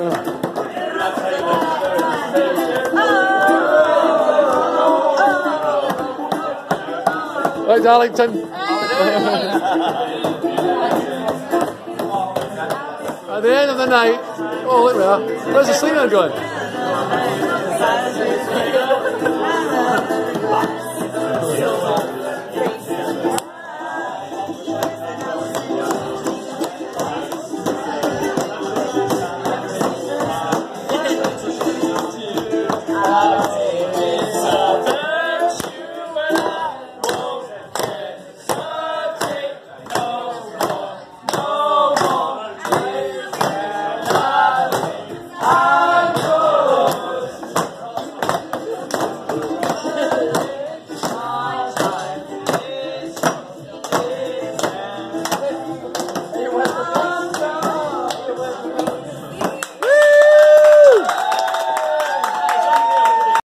Right, Darlington. At the end of the night, oh, look at that. Where's the singer going? Wow.